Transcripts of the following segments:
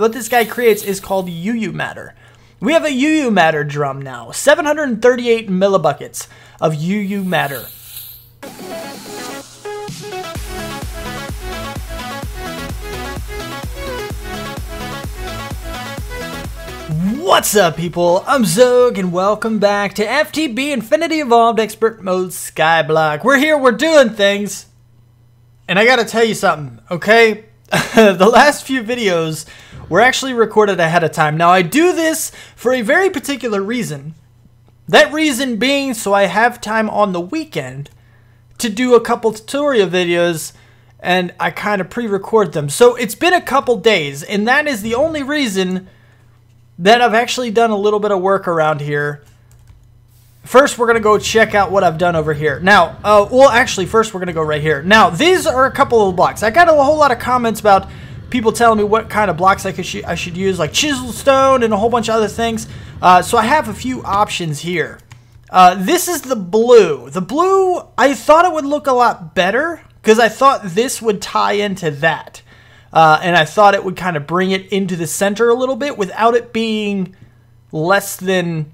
what this guy creates is called UU matter. We have a UU matter drum now, 738 millibuckets of UU matter. What's up, people? I'm Xogue, and welcome back to FTB Infinity Evolved Expert Mode Skyblock. We're here, we're doing things. And I gotta tell you something, okay? the last few videos were actually recorded ahead of time. Now, I do this for a very particular reason. That reason being so I have time on the weekend to do a couple tutorial videos and I kind of pre-record them. So it's been a couple days, and that is the only reason that I've actually done a little bit of work around here. First, we're going to go check out what I've done over here. Now, uh, well, actually, first we're going to go right here. Now, these are a couple of blocks. I got a whole lot of comments about people telling me what kind of blocks I, could I should use, like chisel stone and a whole bunch of other things. Uh, so I have a few options here. Uh, this is the blue. The blue, I thought it would look a lot better because I thought this would tie into that. Uh, and I thought it would kind of bring it into the center a little bit without it being less than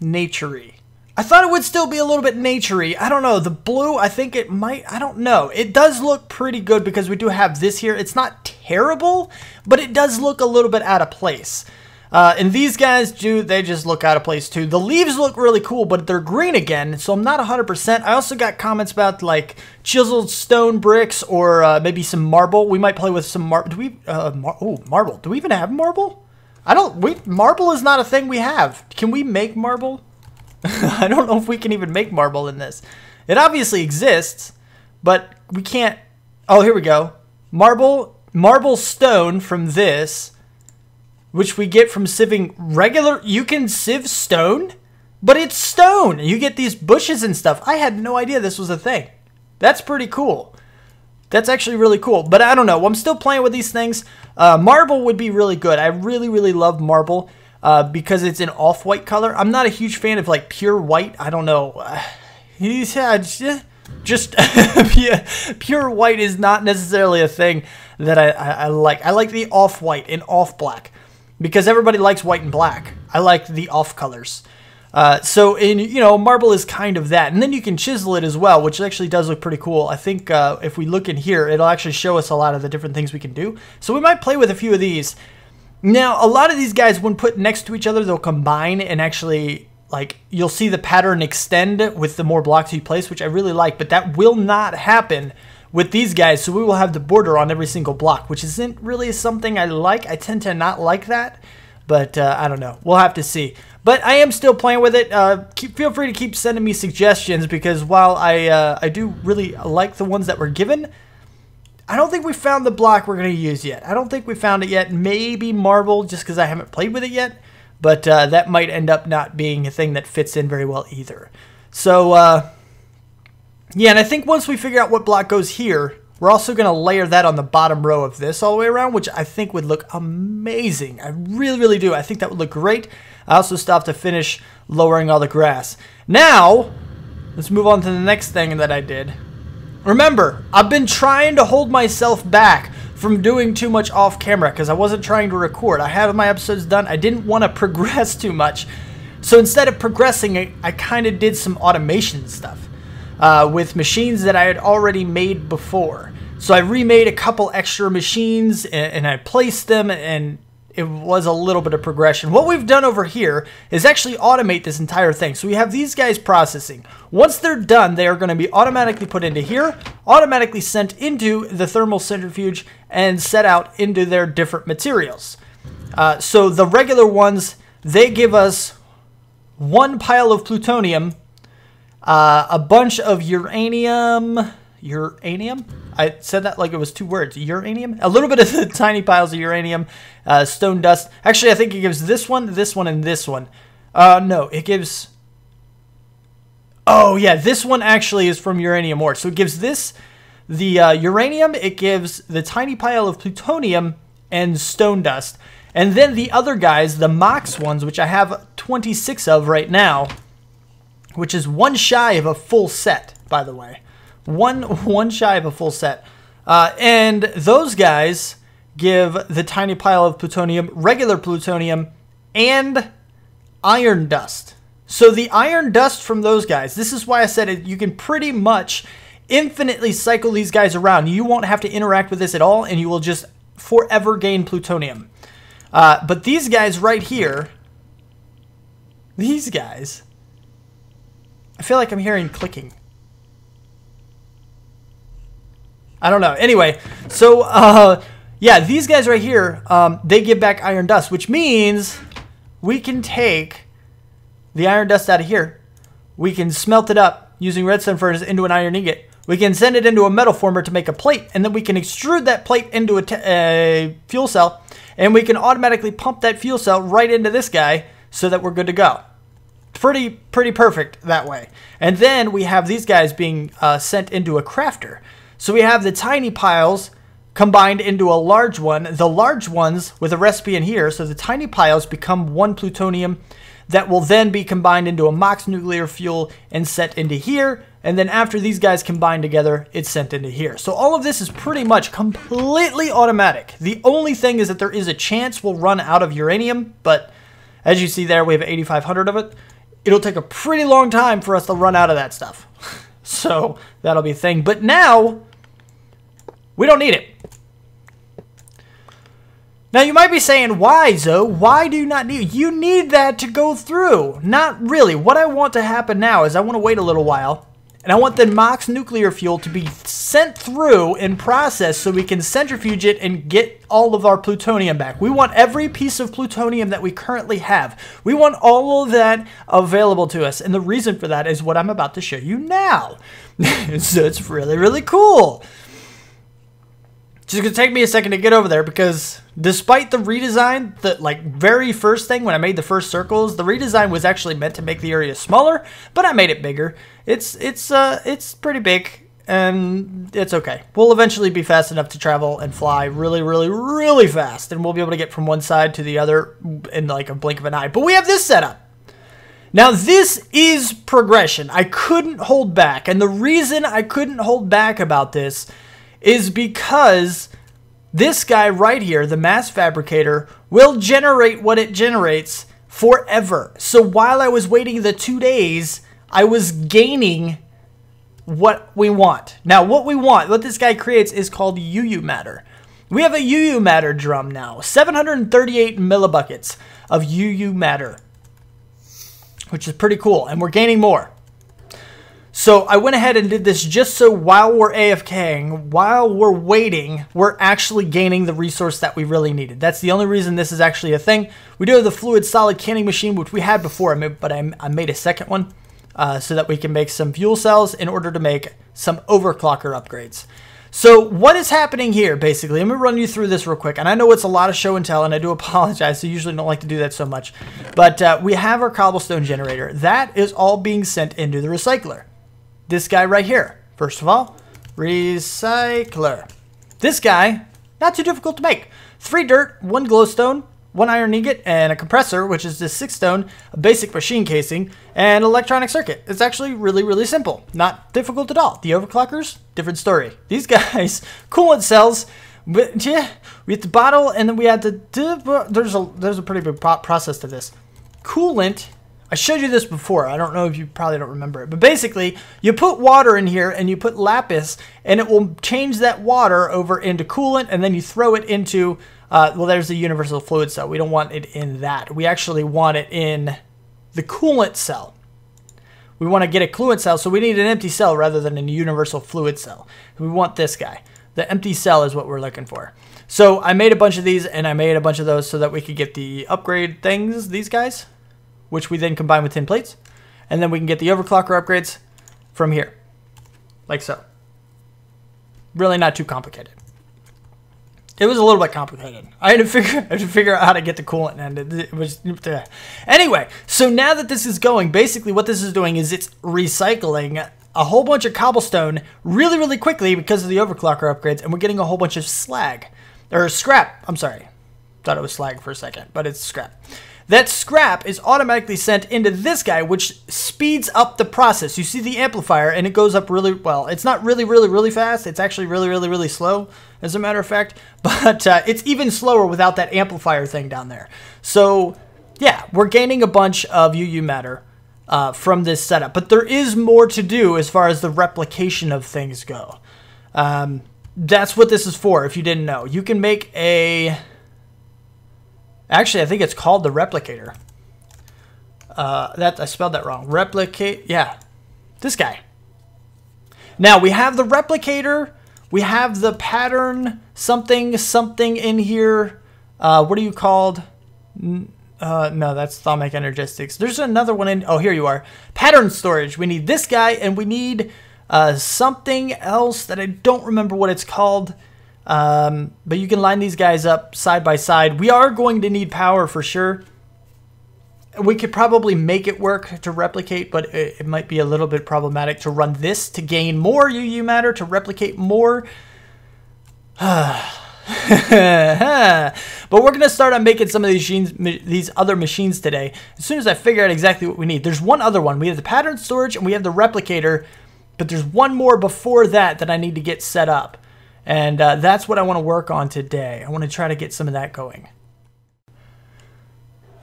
naturey. I thought it would still be a little bit naturey. I don't know. The blue, I think it might. I don't know. It does look pretty good because we do have this here. It's not terrible, but it does look a little bit out of place. Uh, and these guys do, they just look out of place too. The leaves look really cool, but they're green again, so I'm not 100%. I also got comments about like chiseled stone bricks or uh, maybe some marble. We might play with some marble. Do we, uh, mar oh, marble. Do we even have marble? I don't, we, marble is not a thing we have. Can we make marble? I don't know if we can even make marble in this. It obviously exists, but we can't. Oh, here we go. Marble, marble stone from this which we get from sieving regular. You can sieve stone, but it's stone. You get these bushes and stuff. I had no idea this was a thing. That's pretty cool. That's actually really cool. But I don't know. I'm still playing with these things. Uh, marble would be really good. I really, really love marble uh, because it's an off-white color. I'm not a huge fan of like pure white. I don't know. He's just, just pure white is not necessarily a thing that I, I, I like. I like the off-white and off-black because everybody likes white and black. I like the off colors. Uh, so, in you know, marble is kind of that, and then you can chisel it as well, which actually does look pretty cool. I think uh, if we look in here, it'll actually show us a lot of the different things we can do. So we might play with a few of these. Now, a lot of these guys, when put next to each other, they'll combine and actually like you'll see the pattern extend with the more blocks you place, which I really like. But that will not happen with these guys, so we will have the border on every single block, which isn't really something I like. I tend to not like that, but uh, I don't know. We'll have to see. But I am still playing with it. Uh, keep, feel free to keep sending me suggestions because while I uh, I do really like the ones that were given, I don't think we found the block we're going to use yet. I don't think we found it yet. Maybe marble just because I haven't played with it yet, but uh, that might end up not being a thing that fits in very well either. So uh, yeah, and I think once we figure out what block goes here, we're also going to layer that on the bottom row of this all the way around, which I think would look amazing. I really, really do. I think that would look great. I also stopped to finish lowering all the grass. Now, let's move on to the next thing that I did. Remember, I've been trying to hold myself back from doing too much off camera because I wasn't trying to record. I had my episodes done. I didn't want to progress too much. So instead of progressing, I, I kind of did some automation stuff uh, with machines that I had already made before. So I remade a couple extra machines and, and I placed them and it was a little bit of progression. What we've done over here is actually automate this entire thing. So we have these guys processing. Once they're done, they are going to be automatically put into here, automatically sent into the thermal centrifuge, and set out into their different materials. Uh, so the regular ones, they give us one pile of plutonium uh, a bunch of uranium. Uranium? I said that like it was two words. Uranium? A little bit of the tiny piles of uranium, uh, stone dust. Actually, I think it gives this one, this one, and this one. Uh, no, it gives. Oh, yeah, this one actually is from uranium ore. So it gives this the uh, uranium, it gives the tiny pile of plutonium and stone dust. And then the other guys, the Mox ones, which I have 26 of right now, which is one shy of a full set, by the way. One one shy of a full set. Uh, and those guys give the tiny pile of plutonium regular plutonium and iron dust. So the iron dust from those guys, this is why I said it, you can pretty much infinitely cycle these guys around. You won't have to interact with this at all, and you will just forever gain plutonium. Uh, but these guys right here, these guys, I feel like I'm hearing clicking. I don't know. Anyway, so uh, yeah, these guys right here, um, they give back iron dust, which means we can take the iron dust out of here. We can smelt it up using redstone furnace into an iron ingot. We can send it into a metal former to make a plate, and then we can extrude that plate into a, fuel cell, and we can automatically pump that fuel cell right into this guy so that we're good to go. Pretty, pretty perfect that way. And then we have these guys being uh, sent into a crafter. So we have the tiny piles combined into a large one. The large ones with a recipe in here, so the tiny piles become one plutonium that will then be combined into a MOX nuclear fuel and sent into here. And then after these guys combine together, it's sent into here. So all of this is pretty much completely automatic. The only thing is that there is a chance we'll run out of uranium, but as you see there, we have 8,500 of it. It'll take a pretty long time for us to run out of that stuff. so that'll be a thing. But now, we don't need it. Now you might be saying, why, Zoe? Why do you not need You need that to go through. Not really. What I want to happen now is I want to wait a little while, and I want the MOX nuclear fuel to be sent through and processed so we can centrifuge it and get all of our plutonium back. We want every piece of plutonium that we currently have. We want all of that available to us, and the reason for that is what I'm about to show you now. so it's really, really cool. Just gonna take me a second to get over there because despite the redesign, the like very first thing when I made the first circles, the redesign was actually meant to make the area smaller, but I made it bigger. It's it's uh it's pretty big and it's okay. We'll eventually be fast enough to travel and fly really, really, really fast, and we'll be able to get from one side to the other in like a blink of an eye. But we have this setup. Now, this is progression. I couldn't hold back. And the reason I couldn't hold back about this is because this guy right here, the mass fabricator, will generate what it generates forever. So while I was waiting the two days, I was gaining what we want. Now, what we want, what this guy creates is called UU matter. We have a UU matter drum now, 738 millibuckets of UU matter, which is pretty cool, and we're gaining more. So I went ahead and did this just so while we're AFKing, while we're waiting, we're actually gaining the resource that we really needed. That's the only reason this is actually a thing. We do have the fluid solid canning machine, which we had before, but I made a second one uh, so that we can make some fuel cells in order to make some overclocker upgrades. So what is happening here, basically? Let me run you through this real quick. And I know it's a lot of show and tell, and I do apologize. I usually don't like to do that so much. But uh, we have our cobblestone generator. That is all being sent into the recycler this guy right here. First of all, recycler. This guy, not too difficult to make. Three dirt, one glowstone, one iron ingot, and a compressor, which is this six stone, a basic machine casing, and electronic circuit. It's actually really, really simple. Not difficult at all. The overclockers, different story. These guys, coolant cells, but yeah, we have the bottle, and then we had the, there's a, there's a pretty big process to this. Coolant I showed you this before. I don't know if you probably don't remember it. But basically, you put water in here and you put lapis, and it will change that water over into coolant, and then you throw it into, uh, well, there's the universal fluid cell. We don't want it in that. We actually want it in the coolant cell. We want to get a coolant cell, so we need an empty cell rather than a universal fluid cell. We want this guy. The empty cell is what we're looking for. So I made a bunch of these, and I made a bunch of those so that we could get the upgrade things, these guys which we then combine with tin plates. And then we can get the overclocker upgrades from here, like so. Really not too complicated. It was a little bit complicated. I had to figure, I had to figure out how to get the coolant, and it, it was. Uh. Anyway, so now that this is going, basically what this is doing is it's recycling a whole bunch of cobblestone really, really quickly because of the overclocker upgrades, and we're getting a whole bunch of slag or scrap. I'm sorry, thought it was slag for a second, but it's scrap. That scrap is automatically sent into this guy, which speeds up the process. You see the amplifier, and it goes up really well. It's not really, really, really fast. It's actually really, really, really slow, as a matter of fact. But uh, it's even slower without that amplifier thing down there. So, yeah, we're gaining a bunch of UU matter uh, from this setup. But there is more to do as far as the replication of things go. Um, that's what this is for, if you didn't know. You can make a Actually, I think it's called the replicator. Uh, that I spelled that wrong. Replicate, yeah, this guy. Now we have the replicator. We have the pattern something something in here. Uh, what are you called? Uh, no, that's Thaumic Energistics. There's another one in. Oh, here you are. Pattern storage. We need this guy, and we need uh, something else that I don't remember what it's called. Um, but you can line these guys up side by side. We are going to need power for sure. We could probably make it work to replicate, but it, it might be a little bit problematic to run this to gain more UU matter, to replicate more. but we're going to start on making some of these machines, these other machines today. As soon as I figure out exactly what we need. There's one other one. We have the pattern storage and we have the replicator, but there's one more before that that I need to get set up. And uh, that's what I want to work on today. I want to try to get some of that going.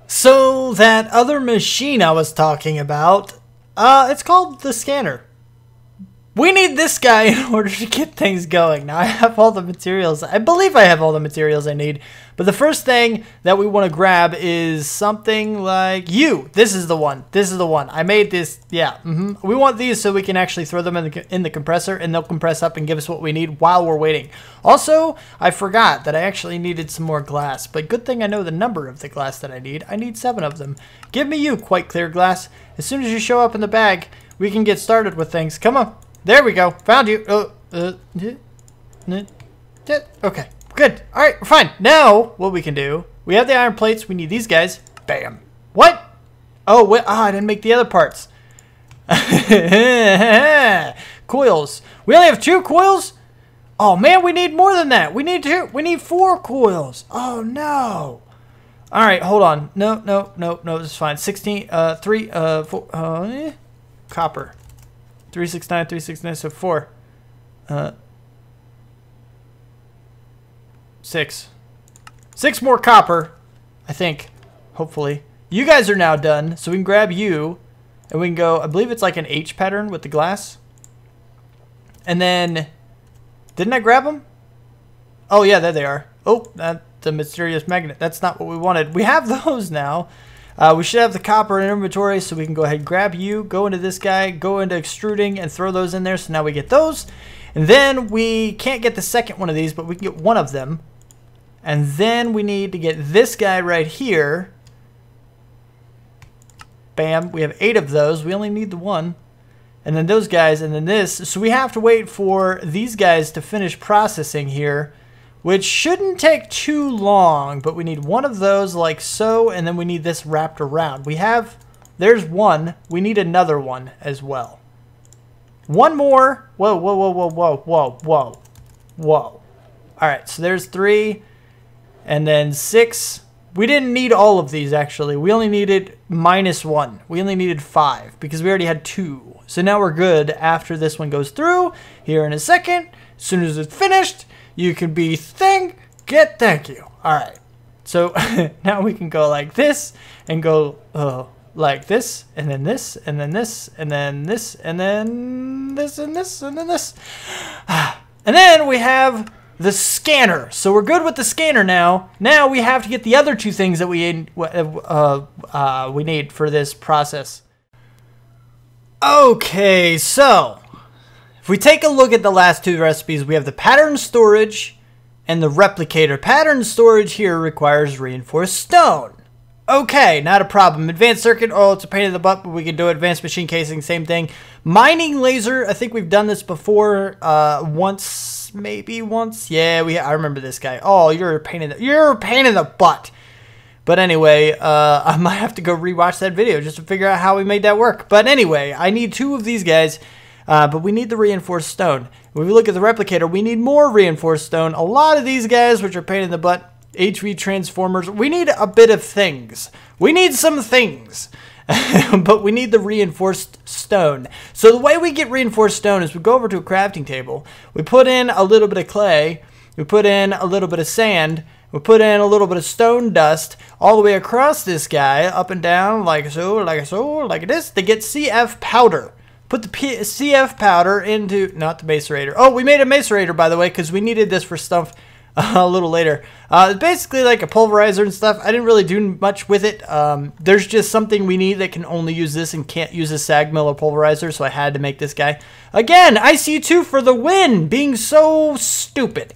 So that other machine I was talking about, uh, it's called the scanner. We need this guy in order to get things going. Now I have all the materials. I believe I have all the materials I need. But the first thing that we want to grab is something like you. This is the one. This is the one. I made this. Yeah. Mm -hmm. We want these so we can actually throw them in the, in the compressor and they'll compress up and give us what we need while we're waiting. Also, I forgot that I actually needed some more glass. But good thing I know the number of the glass that I need. I need seven of them. Give me you, quite clear glass. As soon as you show up in the bag, we can get started with things. Come on. There we go. Found you. Uh, uh, okay. Good. All right. We're fine. Now, what we can do, we have the iron plates. We need these guys. Bam. What? Oh, wait. Ah, I didn't make the other parts. coils. We only have two coils? Oh, man, we need more than that. We need two. We need four coils. Oh, no. All right, hold on. No, no, no, no, this is fine. 16, uh, 3, uh, 4, uh, eh. copper. 369, 369, so 4. Uh, 6. 6 more copper, I think, hopefully. You guys are now done, so we can grab you, and we can go, I believe it's like an H pattern with the glass. And then, didn't I grab them? Oh yeah, there they are. Oh, that the mysterious magnet. That's not what we wanted. We have those now. Uh, we should have the copper in inventory, so we can go ahead and grab you, go into this guy, go into extruding, and throw those in there. So now we get those. And then we can't get the second one of these, but we can get one of them. And then we need to get this guy right here. Bam, we have eight of those. We only need the one. And then those guys, and then this. So we have to wait for these guys to finish processing here which shouldn't take too long, but we need one of those like so, and then we need this wrapped around. We have, there's one. We need another one as well. One more. Whoa, whoa, whoa, whoa, whoa, whoa, whoa, whoa. All right, so there's three, and then six. We didn't need all of these, actually. We only needed minus one. We only needed five because we already had two. So now we're good after this one goes through here in a second. As soon as it's finished, you can be thing, get thank you. All right. So now we can go like this and go uh, like this and then this and then this and then this and then this and this and then this. And then we have the scanner. So we're good with the scanner now. Now we have to get the other two things that we uh, uh, we need for this process. Okay, so if we take a look at the last two recipes, we have the pattern storage and the replicator. Pattern storage here requires reinforced stone. Okay, not a problem. Advanced circuit, oh, it's a pain in the butt, but we can do. Advanced machine casing, same thing. Mining laser, I think we've done this before uh, once, maybe once. Yeah, we. I remember this guy. Oh, you're a pain in the, you're a pain in the butt. But anyway, uh, I might have to go rewatch that video just to figure out how we made that work. But anyway, I need two of these guys. Uh, but we need the reinforced stone. When we look at the replicator, we need more reinforced stone. A lot of these guys, which are pain in the butt, HV transformers. We need a bit of things. We need some things. but we need the reinforced stone. So the way we get reinforced stone is we go over to a crafting table. We put in a little bit of clay. We put in a little bit of sand. We put in a little bit of stone dust all the way across this guy, up and down, like so, like so, like this, to get CF powder. Put the P CF powder into, not the macerator. Oh, we made a macerator, by the way, because we needed this for stuff a little later. Uh, basically like a pulverizer and stuff. I didn't really do much with it. Um, there's just something we need that can only use this and can't use a sag mill or pulverizer, so I had to make this guy. Again, IC2 for the win, being so stupid.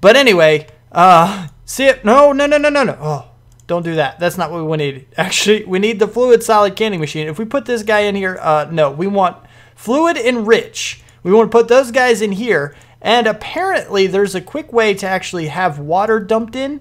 But anyway, uh, see it? No, no, no, no, no, no. Oh, don't do that. That's not what we need. Actually, we need the fluid solid canning machine. If we put this guy in here, uh, no, we want fluid enrich. We want to put those guys in here and apparently there's a quick way to actually have water dumped in.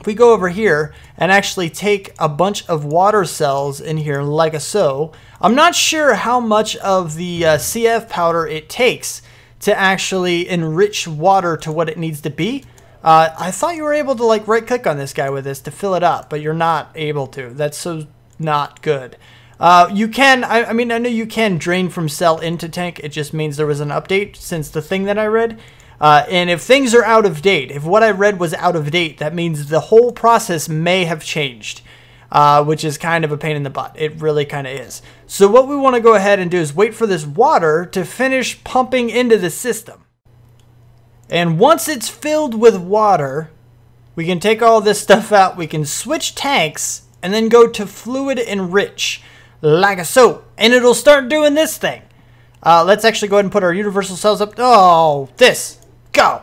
If we go over here and actually take a bunch of water cells in here like a so, I'm not sure how much of the uh, CF powder it takes to actually enrich water to what it needs to be. Uh, I thought you were able to like right click on this guy with this to fill it up, but you're not able to. That's so not good. Uh, you can, I, I, mean, I know you can drain from cell into tank. It just means there was an update since the thing that I read. Uh, and if things are out of date, if what I read was out of date, that means the whole process may have changed, uh, which is kind of a pain in the butt. It really kind of is. So what we want to go ahead and do is wait for this water to finish pumping into the system. And once it's filled with water, we can take all this stuff out. We can switch tanks and then go to fluid enrich like a soap, And it'll start doing this thing. Uh, let's actually go ahead and put our universal cells up. Oh, this. Go.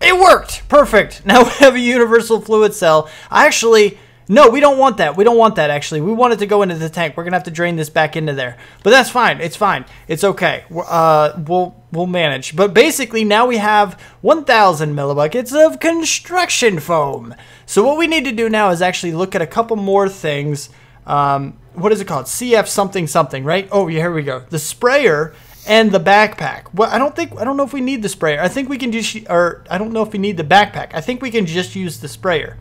It worked. Perfect. Now we have a universal fluid cell. I actually, no, we don't want that. We don't want that, actually. We want it to go into the tank. We're going to have to drain this back into there. But that's fine. It's fine. It's okay. Uh, we'll, we'll manage. But basically, now we have 1,000 millibuckets of construction foam. So what we need to do now is actually look at a couple more things um, what is it called? CF something something, right? Oh, yeah, here we go. The sprayer and the backpack. Well, I don't think I don't know if we need the sprayer. I think we can just or I don't know if we need the backpack. I think we can just use the sprayer.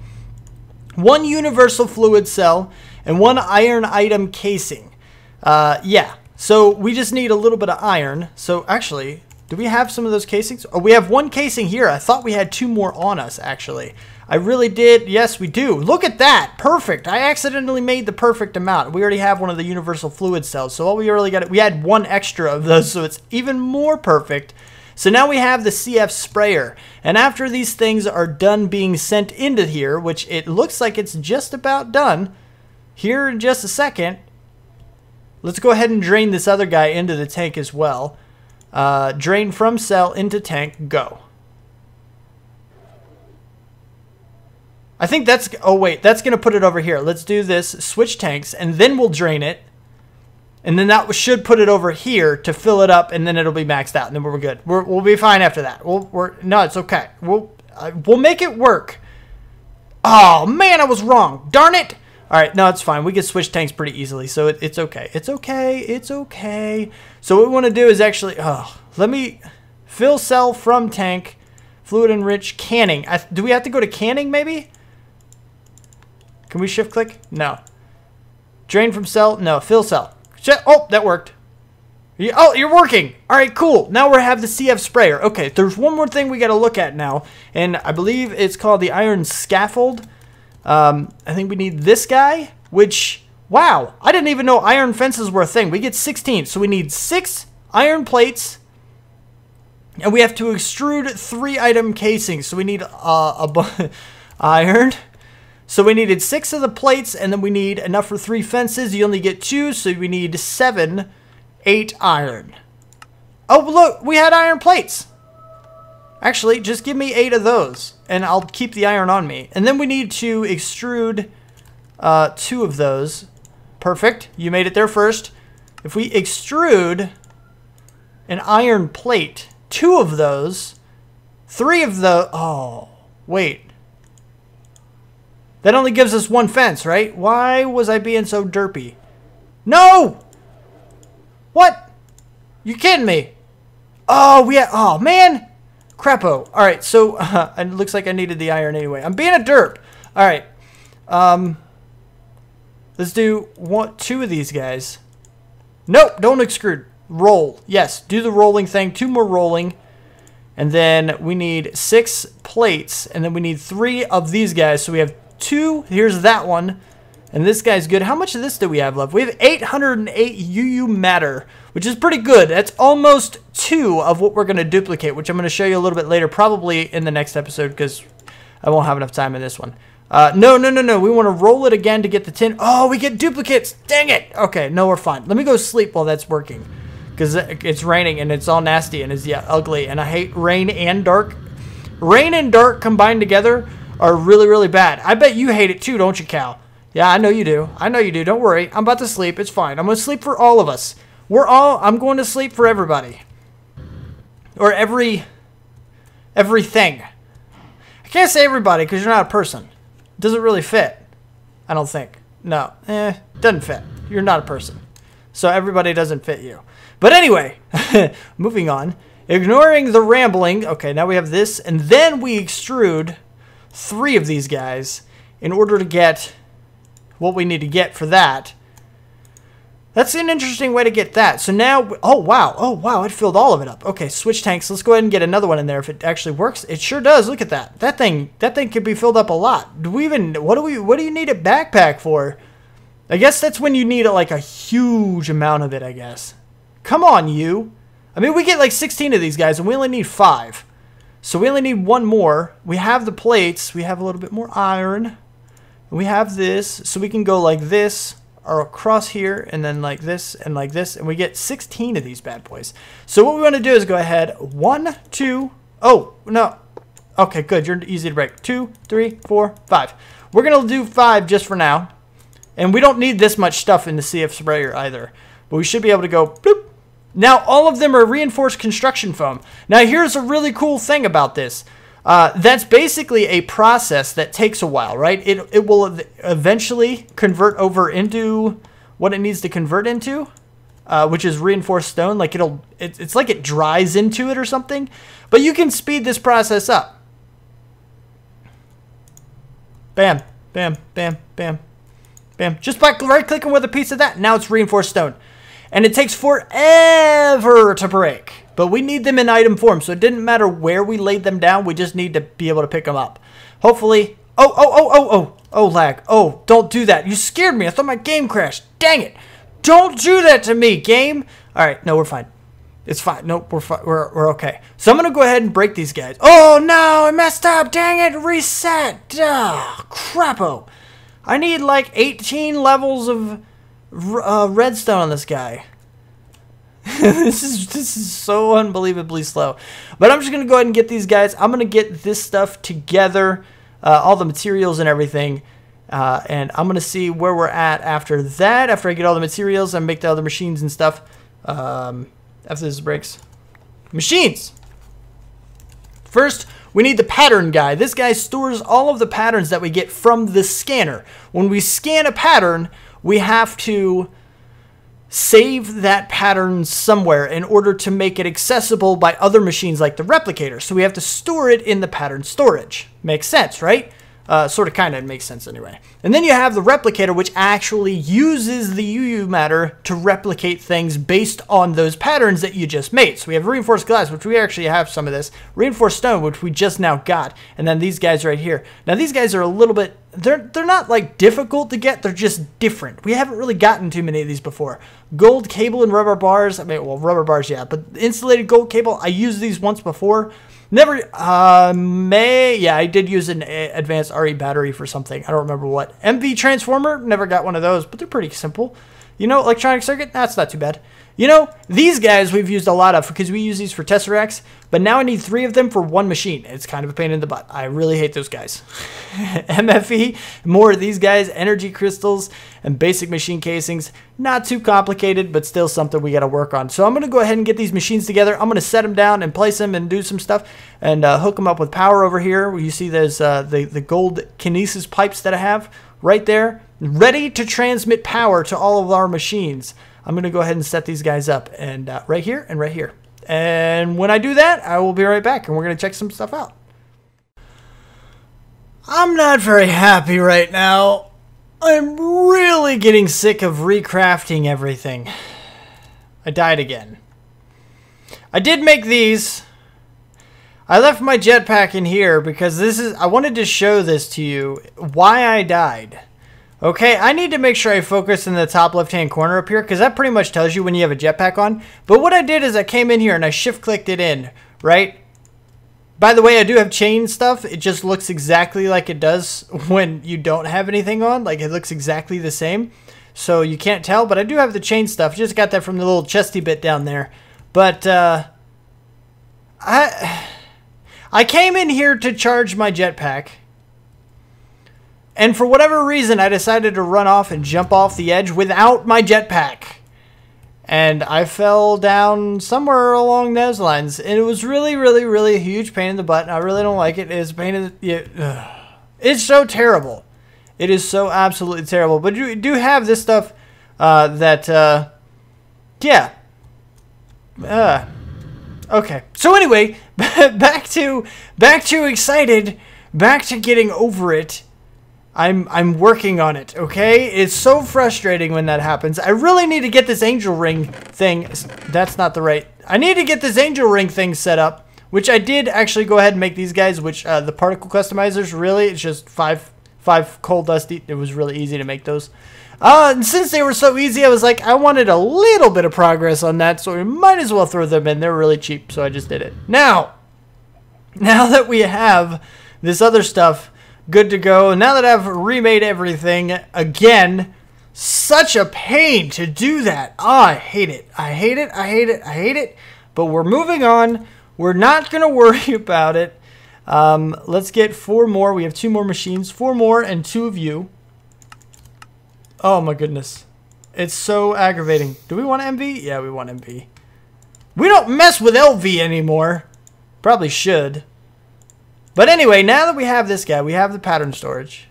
One universal fluid cell and one iron item casing. Uh, yeah. So we just need a little bit of iron. So actually, do we have some of those casings? Oh, we have one casing here. I thought we had two more on us actually. I really did. Yes, we do. Look at that. Perfect. I accidentally made the perfect amount. We already have one of the universal fluid cells. So all we really got, we had one extra of those. So it's even more perfect. So now we have the CF sprayer. And after these things are done being sent into here, which it looks like it's just about done, here in just a second, let's go ahead and drain this other guy into the tank as well. Uh, drain from cell into tank, go. I think that's, oh wait, that's going to put it over here. Let's do this, switch tanks, and then we'll drain it. And then that should put it over here to fill it up, and then it'll be maxed out, and then we're good. we will be fine after that. We'll, we're, no, it's okay. We'll, uh, we'll make it work. Oh, man, I was wrong. Darn it. All right, no, it's fine. We can switch tanks pretty easily, so it, it's okay. It's okay. It's okay. So what we want to do is actually, oh, let me fill cell from tank, fluid enrich, canning. I, do we have to go to canning maybe? Can we shift click? No. Drain from cell? No. Fill cell. Oh, that worked. Oh, you're working. All right, cool. Now we have the CF sprayer. Okay, there's one more thing we got to look at now, and I believe it's called the iron scaffold. Um, I think we need this guy, which, wow, I didn't even know iron fences were a thing. We get 16, so we need six iron plates, and we have to extrude three item casings. So we need uh, a iron, so we needed six of the plates, and then we need enough for three fences. You only get two, so we need seven, eight iron. Oh, look, we had iron plates. Actually, just give me eight of those, and I'll keep the iron on me. And then we need to extrude uh, two of those. Perfect. You made it there first. If we extrude an iron plate, two of those, three of the... Oh, wait. That only gives us one fence, right? Why was I being so derpy? No! What? You kidding me? Oh, we oh man! Crapo. All right, so uh, it looks like I needed the iron anyway. I'm being a derp. All right. Um, let's do one, two of these guys. Nope, don't extrude. Roll. Yes, do the rolling thing. Two more rolling. And then we need six plates. And then we need three of these guys. So we have two. Here's that one. And this guy's good. How much of this do we have left? We have 808 UU matter, which is pretty good. That's almost two of what we're going to duplicate, which I'm going to show you a little bit later, probably in the next episode, because I won't have enough time in this one. Uh, no, no, no, no. We want to roll it again to get the tin. Oh, we get duplicates. Dang it. Okay, no, we're fine. Let me go sleep while that's working. Because it's raining and it's all nasty and it's yeah, ugly. And I hate rain and dark. Rain and dark combined together are really, really bad. I bet you hate it too, don't you, Cal? Yeah, I know you do. I know you do. Don't worry. I'm about to sleep. It's fine. I'm going to sleep for all of us. We're all, I'm going to sleep for everybody. Or every, everything. I can't say everybody because you're not a person. Doesn't really fit. I don't think. No. Eh, doesn't fit. You're not a person. So everybody doesn't fit you. But anyway, moving on. Ignoring the rambling. Okay, now we have this. And then we extrude three of these guys in order to get what we need to get for that. That's an interesting way to get that. So now, oh wow, oh wow, it filled all of it up. Okay, switch tanks. Let's go ahead and get another one in there if it actually works. It sure does. Look at that. That thing, that thing could be filled up a lot. Do we even? What do we? What do you need a backpack for? I guess that's when you need like a huge amount of it. I guess. Come on, you. I mean, we get like 16 of these guys, and we only need five. So we only need one more. We have the plates. We have a little bit more iron we have this, so we can go like this, or across here, and then like this, and like this, and we get 16 of these bad boys. So what we want to do is go ahead, one, two, oh, no, okay, good, you're easy to break. Two, three, four, five. We're going to do five just for now, and we don't need this much stuff in the CF sprayer either, but we should be able to go bloop. Now, all of them are reinforced construction foam. Now, here's a really cool thing about this. Uh, that's basically a process that takes a while, right? It, it will eventually convert over into what it needs to convert into, uh, which is reinforced stone. Like it'll, it, it's like it dries into it or something. But you can speed this process up. Bam, bam, bam, bam, bam. Just by right clicking with a piece of that, now it's reinforced stone. And it takes forever to break. But we need them in item form, so it didn't matter where we laid them down. We just need to be able to pick them up. Hopefully... Oh, oh, oh, oh, oh. Oh, lag. Oh, don't do that. You scared me. I thought my game crashed. Dang it. Don't do that to me, game. All right. No, we're fine. It's fine. Nope, we're fine. We're, we're okay. So I'm going to go ahead and break these guys. Oh, no. I messed up. Dang it. Reset. Ah, crapo. I need like 18 levels of uh, redstone on this guy. this is this is so unbelievably slow. But I'm just gonna go ahead and get these guys. I'm gonna get this stuff together, uh, all the materials and everything. Uh, and I'm gonna see where we're at after that. After I get all the materials and make the other machines and stuff. Um, after this breaks, machines. First, we need the pattern guy. This guy stores all of the patterns that we get from the scanner. When we scan a pattern, we have to save that pattern somewhere in order to make it accessible by other machines like the replicator. So we have to store it in the pattern storage. Makes sense, right? Uh, sort of, kind of makes sense anyway. And then you have the replicator, which actually uses the UU matter to replicate things based on those patterns that you just made. So we have reinforced glass, which we actually have some of this, reinforced stone, which we just now got, and then these guys right here. Now these guys are a little bit, they're, they're not like difficult to get, they're just different. We haven't really gotten too many of these before. Gold cable and rubber bars, I mean, well, rubber bars, yeah, but insulated gold cable, I used these once before. Never, uh, may, yeah, I did use an advanced RE battery for something. I don't remember what. MV transformer, never got one of those, but they're pretty simple. You know, electronic circuit, that's not too bad. You know, these guys we've used a lot of because we use these for Tesseracts, but now I need three of them for one machine. It's kind of a pain in the butt. I really hate those guys. MFE, more of these guys, energy crystals, and basic machine casings. Not too complicated, but still something we got to work on. So I'm going to go ahead and get these machines together. I'm going to set them down and place them and do some stuff and uh, hook them up with power over here. You see there's uh, the, the gold kinesis pipes that I have right there, ready to transmit power to all of our machines. I'm going to go ahead and set these guys up and uh, right here and right here. And when I do that, I will be right back and we're going to check some stuff out. I'm not very happy right now. I'm really getting sick of recrafting everything. I died again. I did make these. I left my jetpack in here because this is I wanted to show this to you why I died. Okay, I need to make sure I focus in the top left-hand corner up here because that pretty much tells you when you have a jetpack on. But what I did is I came in here and I shift-clicked it in, right? By the way, I do have chain stuff. It just looks exactly like it does when you don't have anything on. Like, it looks exactly the same. So you can't tell, but I do have the chain stuff. Just got that from the little chesty bit down there. But, uh... I... I came in here to charge my jetpack and for whatever reason, I decided to run off and jump off the edge without my jetpack. And I fell down somewhere along those lines. And it was really, really, really a huge pain in the butt. And I really don't like it. It's pain in the... It's so terrible. It is so absolutely terrible. But you do have this stuff uh, that... Uh, yeah. Uh, okay. So anyway, back to... Back to excited. Back to getting over it I'm I'm working on it, okay? It's so frustrating when that happens. I really need to get this angel ring thing. That's not the right. I need to get this angel ring thing set up, which I did actually go ahead and make these guys, which uh, the particle customizers, really, it's just five five coal dusty. It was really easy to make those. Uh, and since they were so easy, I was like, I wanted a little bit of progress on that, so we might as well throw them in. They're really cheap, so I just did it. Now, now that we have this other stuff, good to go. Now that I've remade everything again, such a pain to do that. Oh, I hate it. I hate it. I hate it. I hate it. But we're moving on. We're not going to worry about it. Um, let's get four more. We have two more machines. Four more and two of you. Oh my goodness. It's so aggravating. Do we want MV? Yeah, we want MV. We don't mess with LV anymore. Probably should. But anyway, now that we have this guy, we have the pattern storage.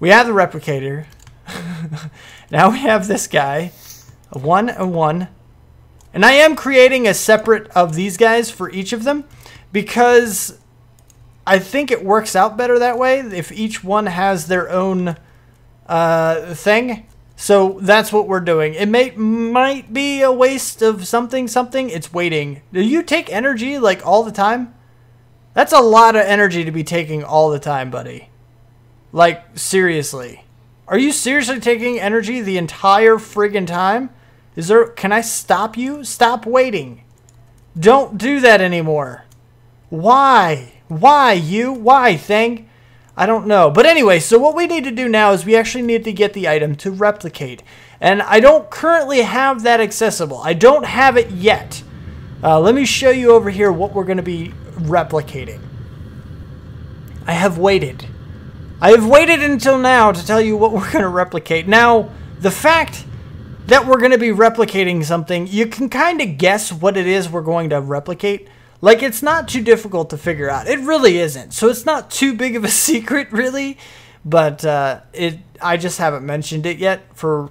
We have the replicator. now we have this guy. A one, a one. And I am creating a separate of these guys for each of them because I think it works out better that way if each one has their own uh, thing. So that's what we're doing. It may might be a waste of something something. It's waiting. Do you take energy like all the time? That's a lot of energy to be taking all the time, buddy. Like, seriously. Are you seriously taking energy the entire friggin' time? Is there, can I stop you? Stop waiting. Don't do that anymore. Why? Why, you? Why, thing? I don't know. But anyway, so what we need to do now is we actually need to get the item to replicate. And I don't currently have that accessible. I don't have it yet. Uh, let me show you over here what we're going to be replicating. I have waited. I have waited until now to tell you what we're going to replicate. Now, the fact that we're going to be replicating something, you can kind of guess what it is we're going to replicate. Like, it's not too difficult to figure out. It really isn't. So it's not too big of a secret, really. But uh, it, I just haven't mentioned it yet for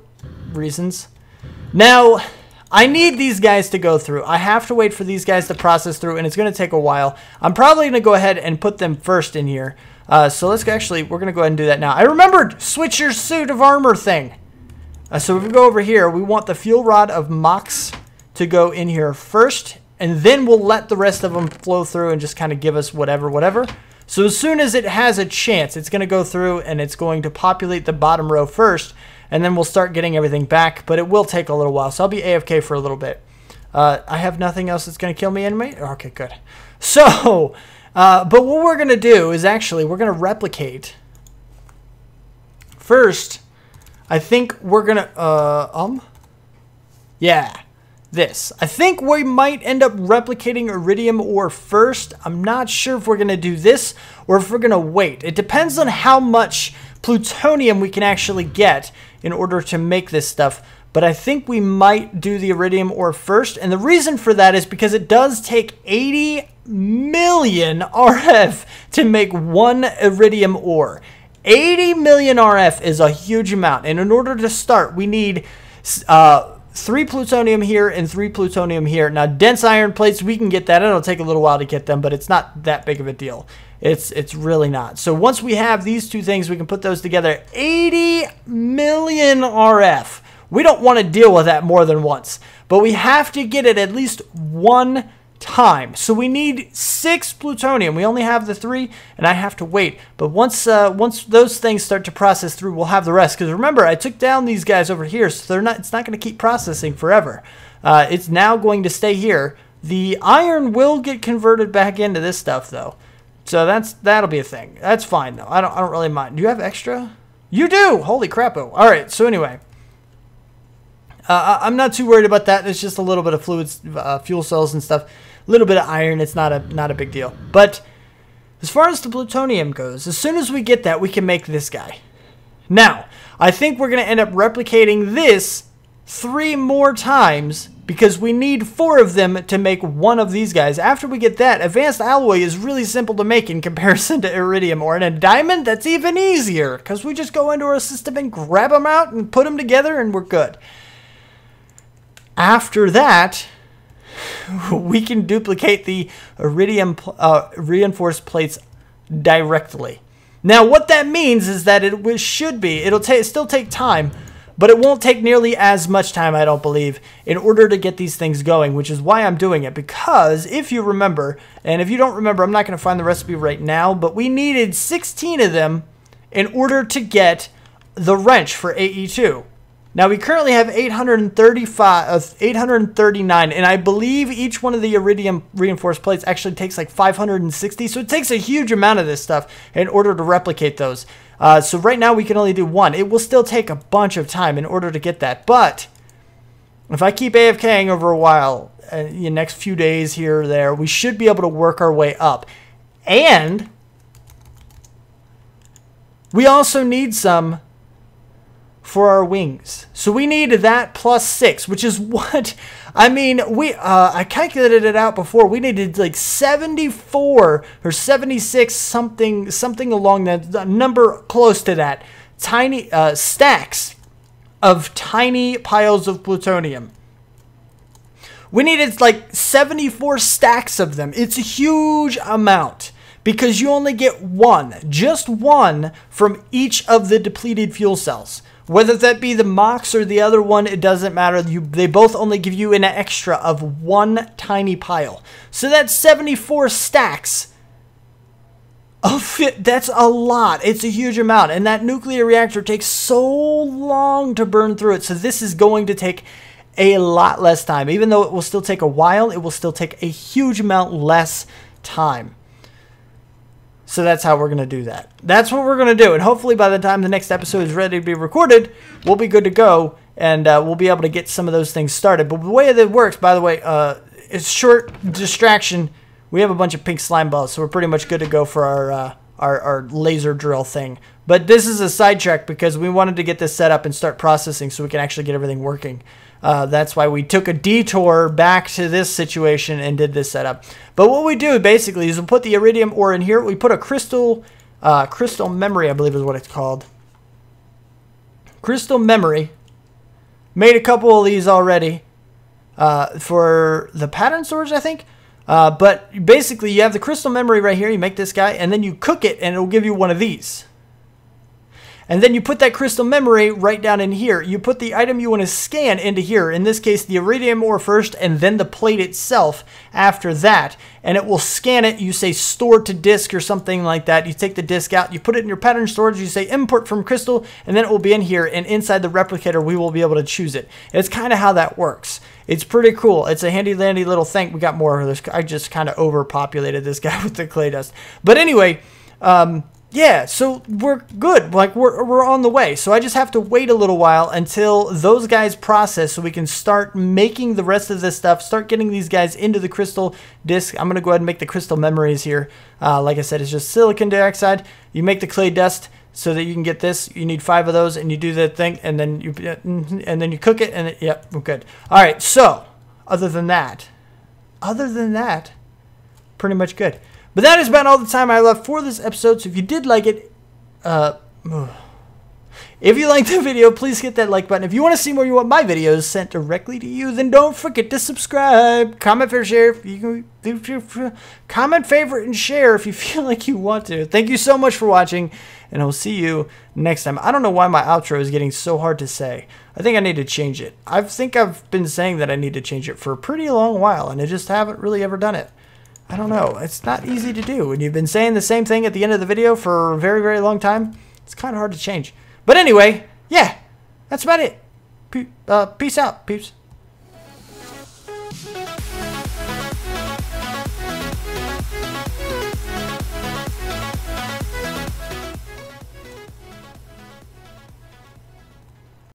reasons. Now, I need these guys to go through. I have to wait for these guys to process through, and it's going to take a while. I'm probably going to go ahead and put them first in here. Uh, so let's actually, we're going to go ahead and do that now. I remembered, switch your suit of armor thing. Uh, so if we go over here, we want the fuel rod of Mox to go in here first, and then we'll let the rest of them flow through and just kind of give us whatever, whatever. So as soon as it has a chance, it's going to go through and it's going to populate the bottom row first and then we'll start getting everything back, but it will take a little while. So I'll be AFK for a little bit. Uh, I have nothing else that's going to kill me anyway. Okay, good. So, uh, but what we're going to do is actually we're going to replicate. First, I think we're going to, uh, um, yeah, this. I think we might end up replicating iridium ore first. I'm not sure if we're going to do this or if we're going to wait. It depends on how much plutonium we can actually get in order to make this stuff. But I think we might do the iridium ore first. And the reason for that is because it does take 80 million RF to make one iridium ore. 80 million RF is a huge amount. And in order to start, we need uh, three plutonium here and three plutonium here. Now, dense iron plates, we can get that. It'll take a little while to get them, but it's not that big of a deal. It's it's really not. So once we have these two things, we can put those together. 80 million RF. We don't want to deal with that more than once, but we have to get it at least one time. So we need six plutonium. We only have the three, and I have to wait. But once uh, once those things start to process through, we'll have the rest. Because remember, I took down these guys over here, so they're not. It's not going to keep processing forever. Uh, it's now going to stay here. The iron will get converted back into this stuff, though. So that's that'll be a thing. That's fine though. I don't I don't really mind. Do you have extra? You do. Holy crap! All right. So anyway. Uh, I'm not too worried about that. It's just a little bit of fluids, uh, fuel cells and stuff a little bit of iron. It's not a not a big deal. But as far as the plutonium goes, as soon as we get that, we can make this guy. Now, I think we're going to end up replicating this three more times because we need four of them to make one of these guys. After we get that, advanced alloy is really simple to make in comparison to iridium or in a diamond, that's even easier because we just go into our system and grab them out and put them together and we're good. After that, we can duplicate the iridium uh, reinforced plates directly. Now, what that means is that it should be, it'll still take time, but it won't take nearly as much time, I don't believe, in order to get these things going, which is why I'm doing it. Because if you remember, and if you don't remember, I'm not going to find the recipe right now, but we needed 16 of them in order to get the wrench for AE2. Now we currently have 835, uh, 839, and I believe each one of the iridium reinforced plates actually takes like 560. So it takes a huge amount of this stuff in order to replicate those. Uh, so right now we can only do one. It will still take a bunch of time in order to get that. But if I keep AFKing over a while, uh, the next few days here or there, we should be able to work our way up. And we also need some for our wings. So we need that plus six, which is what I mean. We uh, I calculated it out before. We needed like 74 or 76 something something along that number close to that tiny uh, stacks of tiny piles of plutonium. We needed like 74 stacks of them. It's a huge amount because you only get one, just one from each of the depleted fuel cells. Whether that be the Mox or the other one, it doesn't matter. You, they both only give you an extra of one tiny pile. So that's 74 stacks. Of that's a lot. It's a huge amount. And that nuclear reactor takes so long to burn through it. So this is going to take a lot less time. Even though it will still take a while, it will still take a huge amount less time. So that's how we're going to do that. That's what we're going to do. And hopefully by the time the next episode is ready to be recorded, we'll be good to go and uh, we'll be able to get some of those things started. But the way that it works, by the way, uh, it's short distraction. We have a bunch of pink slime balls, so we're pretty much good to go for our, uh, our, our laser drill thing. But this is a sidetrack because we wanted to get this set up and start processing so we can actually get everything working. Uh, that's why we took a detour back to this situation and did this setup. But what we do basically is we put the iridium ore in here. We put a crystal, uh, crystal memory, I believe is what it's called. Crystal memory. Made a couple of these already uh, for the pattern storage, I think. Uh, but basically, you have the crystal memory right here. You make this guy, and then you cook it, and it will give you one of these. And then you put that crystal memory right down in here. You put the item you want to scan into here. In this case, the iridium ore first and then the plate itself after that. And it will scan it. You say store to disk or something like that. You take the disk out, you put it in your pattern storage, you say import from crystal, and then it will be in here. And inside the replicator, we will be able to choose it. It's kind of how that works. It's pretty cool. It's a handy dandy little thing. We got more of this. I just kind of overpopulated this guy with the clay dust. But anyway, um, yeah, so we're good. Like we're we're on the way. So I just have to wait a little while until those guys process so we can start making the rest of this stuff, start getting these guys into the crystal disk. I'm going to go ahead and make the crystal memories here. Uh, like I said, it's just silicon dioxide. You make the clay dust so that you can get this. You need five of those and you do the thing and then you and then you cook it and it, yep, we're good. All right. So, other than that, other than that, pretty much good. But that is about all the time I left for this episode. So if you did like it, uh, If you liked the video, please hit that like button. If you want to see more, you want my videos sent directly to you, then don't forget to subscribe, comment, favorite, share. You can, comment, favorite, and share if you feel like you want to. Thank you so much for watching, and I'll see you next time. I don't know why my outro is getting so hard to say. I think I need to change it. I think I've been saying that I need to change it for a pretty long while, and I just haven't really ever done it. I don't know. It's not easy to do. When you've been saying the same thing at the end of the video for a very, very long time, it's kind of hard to change. But anyway, yeah, that's about it. Pe uh, peace out, peeps.